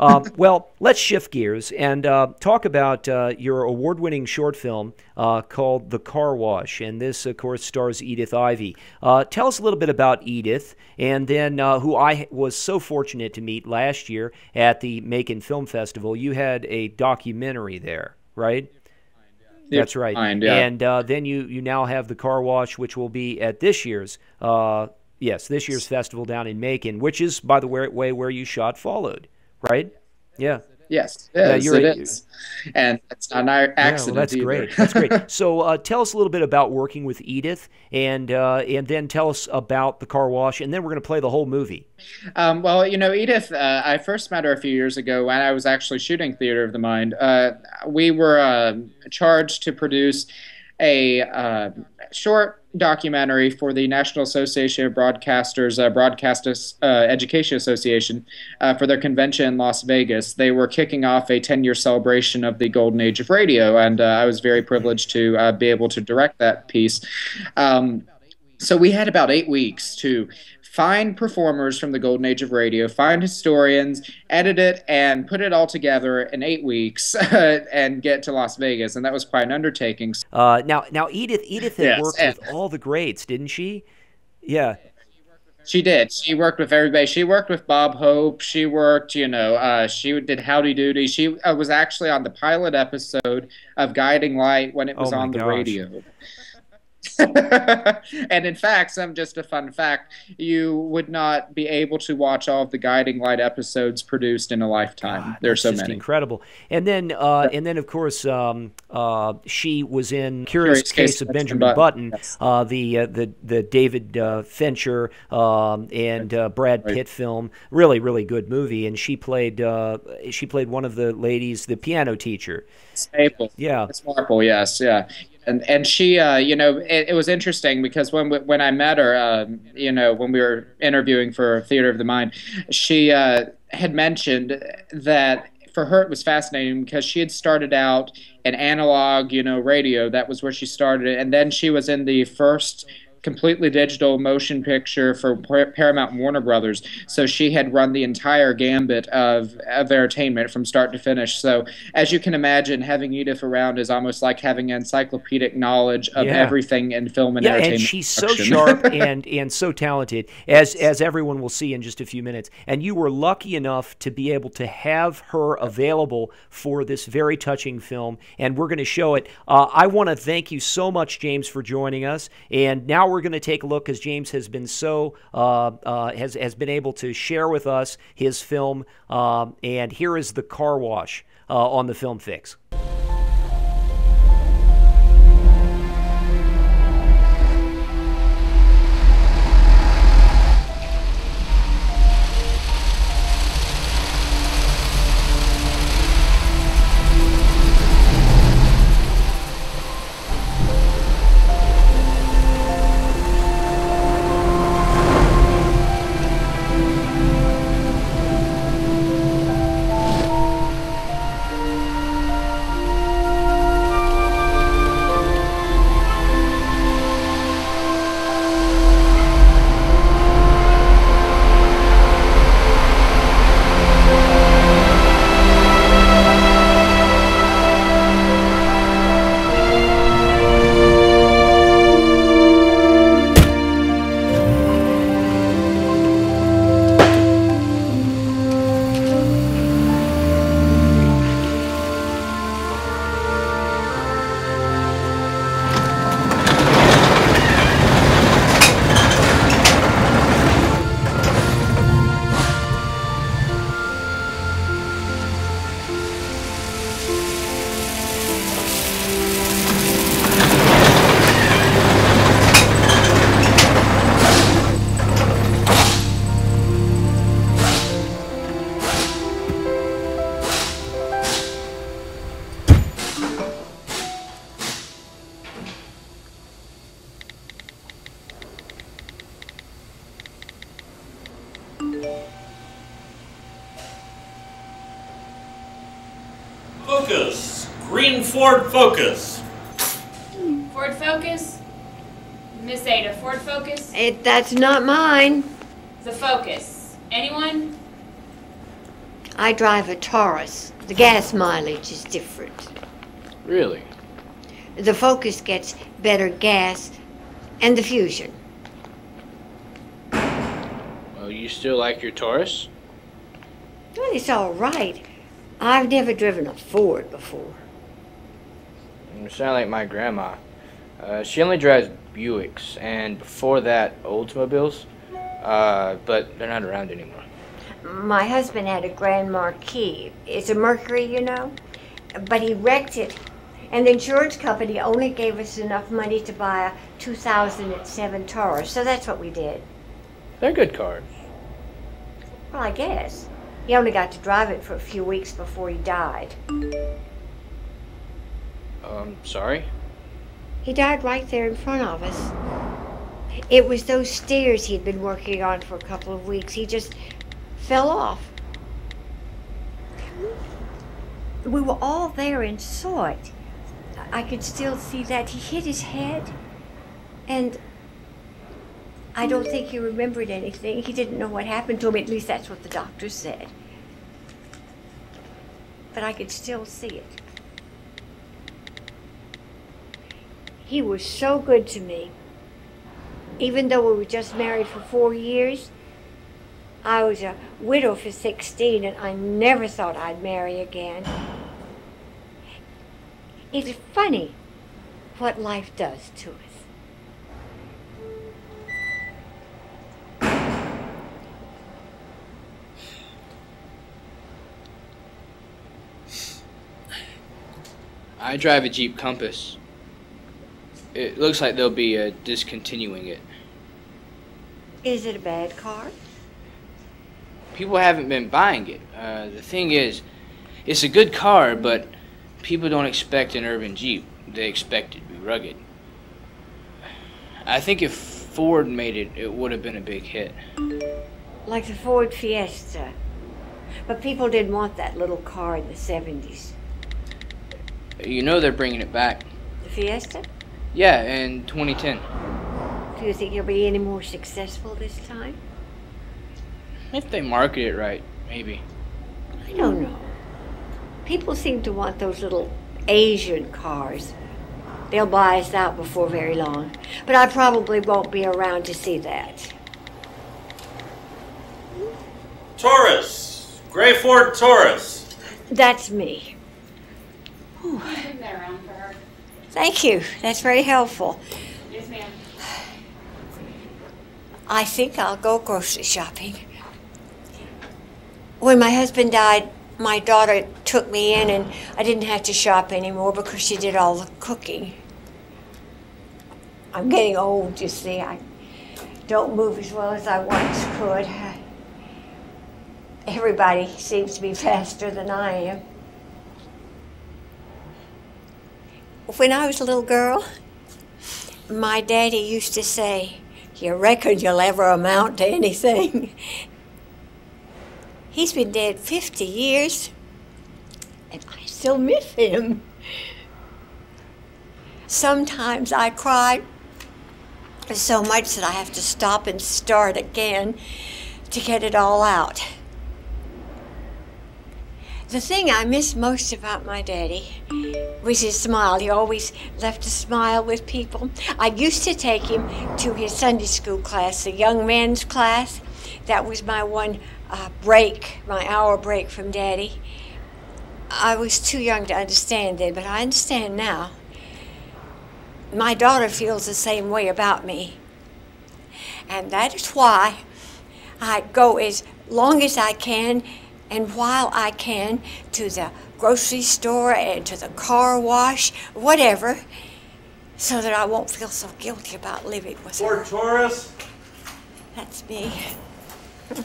Um, well, let's shift gears and uh, talk about uh, your award winning short film uh, called The Car Wash. And this, of course, stars Edith Ivey. Uh, tell us a little bit about Edith, and then uh, who I was so fortunate to meet last year at the Macon Film Festival. You had a documentary there, right? That's right. Yeah. And uh, then you, you now have the car wash, which will be at this year's uh, yes this year's festival down in Macon, which is by the way where you shot Followed, right? Yeah. Yes, Yeah, is. you're- it is. And it's not an Yeah, well, that's either. great. That's great. So, uh, tell us a little bit about working with Edith, and uh, and then tell us about the car wash, and then we're going to play the whole movie. Um, well, you know, Edith, uh, I first met her a few years ago when I was actually shooting Theater of the Mind. Uh, we were uh, charged to produce a uh, short documentary for the National Association of Broadcasters, uh, Broadcast uh, Education Association, uh, for their convention in Las Vegas. They were kicking off a 10 year celebration of the golden age of radio, and uh, I was very privileged to uh, be able to direct that piece. Um, so we had about eight weeks to find performers from the golden age of radio, find historians, edit it, and put it all together in eight weeks and get to Las Vegas. And that was quite an undertaking. Uh, now, now Edith, Edith had Yes, worked with all the greats, didn't she? Yeah. She did. She worked with everybody. She worked with Bob Hope. She worked, you know, uh, she did Howdy Doody. She uh, was actually on the pilot episode of Guiding Light when it was Oh on the gosh. radio. and in fact, some just a fun fact, you would not be able to watch all of the Guiding Light episodes produced in a lifetime. There are so many. incredible. And then, uh, and then, of course, um, uh, she was in Curious, Case, of Benjamin Button, Yes. uh, the uh, the the David uh, Fincher um, and uh, Brad Right. Pitt film. Really, really good movie. And she played uh, she played one of the ladies, the piano teacher. Staple. Yeah. It's Marple, yes, yeah. And and she, uh, you know, it, it was interesting because when we- when I met her, um, you know, when we were interviewing for Theater of the Mind, she uh, had mentioned that for her it was fascinating because she had started out in analog, you know, radio. That was where she started, and then she was in the first completely digital motion picture for Paramount and Warner Brothers. So she had run the entire gambit of, of entertainment from start to finish. So as you can imagine, having Edith around is almost like having encyclopedic knowledge of Yeah. everything in film and Yeah, entertainment. and she's so sharp and and so talented, as as everyone will see in just a few minutes. And you were lucky enough to be able to have her available for this very touching film, and we're going to show it. Uh, I want to thank you so much, James, for joining us. And now we're going to take a look, as James has been so uh, uh, has has been able to share with us his film. Um, and here is the car wash uh, on the Film Fix. Focus. Ford Focus. Ford Focus? Miss Ada, Ford Focus? It, that's not mine. The Focus. Anyone? I drive a Taurus. The gas mileage is different. Really? The Focus gets better gas and the Fusion. Well, you still like your Taurus? Well, it's all right. I've never driven a Ford before. You sound like my grandma. Uh, she only drives Buicks, and before that, Oldsmobiles. Uh, but they're not around anymore. My husband had a Grand Marquis. It's a Mercury, you know, but he wrecked it. And the insurance company only gave us enough money to buy a 2007 Taurus, so that's what we did. They're good cars. Well, I guess. He only got to drive it for a few weeks before he died. Um, sorry? He died right there in front of us. It was those stairs he'd been working on for a couple of weeks. He just fell off. We were all there and saw it. I could still see that. He hit his head, and I don't think he remembered anything. He didn't know what happened to him. At least that's what the doctor said. But I could still see it. He was so good to me. Even though we were just married for four years, I was a widow for 16 and I never thought I'd marry again. It's funny what life does to us. I drive a Jeep Compass. It looks like they'll be uh, discontinuing it. Is it a bad car? People haven't been buying it. Uh, the thing is, it's a good car, but people don't expect an urban Jeep. They expect it to be rugged. I think if Ford made it, it would have been a big hit. Like the Ford Fiesta. But people didn't want that little car in the 70s. You know they're bringing it back. The Fiesta? Yeah, in 2010. Do you think you'll be any more successful this time? If they market it right, maybe. I don't know. People seem to want those little Asian cars. They'll buy us out before very long. But I probably won't be around to see that. Taurus. Gray Ford Taurus. That's me. Bring that around for her. Thank you. That's very helpful. Yes, ma'am. I think I'll go grocery shopping. When my husband died, my daughter took me in, and I didn't have to shop anymore because she did all the cooking. I'm getting old, you see. I don't move as well as I once could. Everybody seems to be faster than I am. When I was a little girl, my daddy used to say, You reckon you'll ever amount to anything? He's been dead 50 years, and I still miss him. Sometimes I cry so much that I have to stop and start again to get it all out. The thing I miss most about my daddy was his smile. He always left a smile with people. I used to take him to his Sunday school class, the young men's class. That was my one uh, break, my hour break from daddy. I was too young to understand then, but I understand now. My daughter feels the same way about me. And that is why I go as long as I can and while I can to the grocery store and to the car wash, whatever, so that I won't feel so guilty about living with her. Ford Taurus. That's me.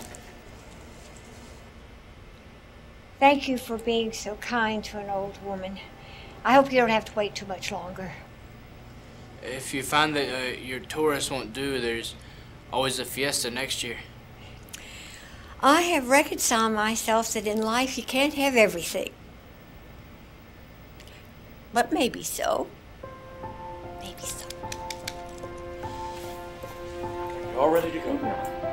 Thank you for being so kind to an old woman. I hope you don't have to wait too much longer. If you find that uh, your Taurus won't do, there's always a Fiesta next year. I have reconciled myself that in life you can't have everything. But maybe so. Maybe so. You all ready to go?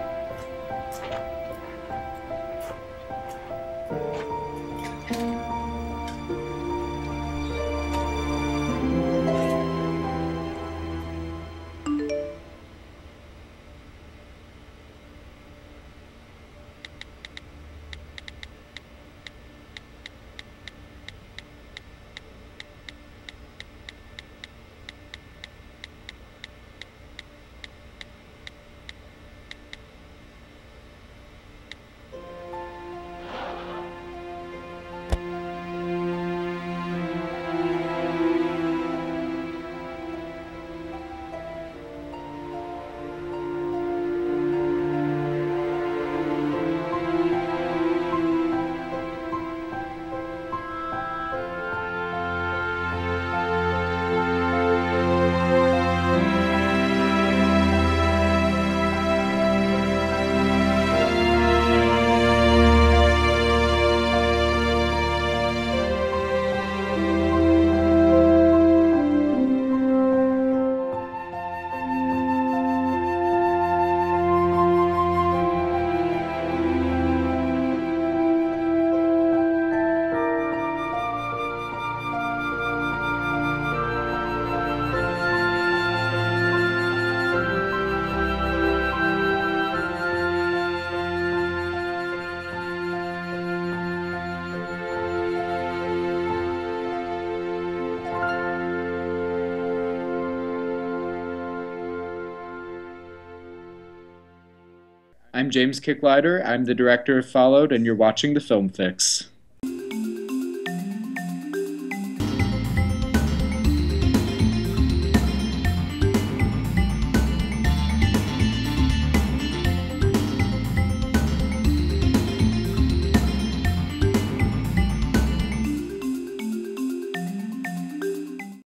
I'm James Kicklighter. I'm the director of Followed, and you're watching the Film Fix.